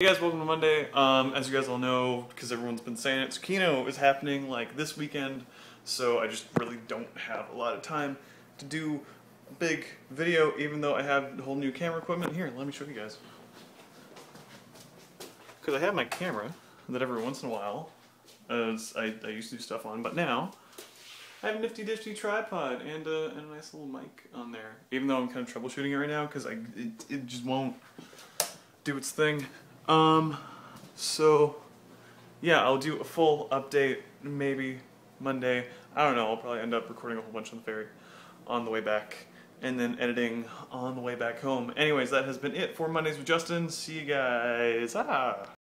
Hey guys, welcome to Monday. Um, as you guys all know, because everyone's been saying it, Tsukino is happening like this weekend, so I just really don't have a lot of time to do a big video, even though I have whole new camera equipment. Here, let me show you guys. Because I have my camera that every once in a while as I, I used to do stuff on, but now I have a nifty difty tripod and a, and a nice little mic on there. Even though I'm kind of troubleshooting it right now because I it, it just won't do its thing. Um, so yeah, I'll do a full update maybe Monday. I don't know. I'll probably end up recording a whole bunch on the ferry on the way back and then editing on the way back home. Anyways, that has been it for Mondays with Justin. See you guys. Ah.